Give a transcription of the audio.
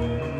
Thank you.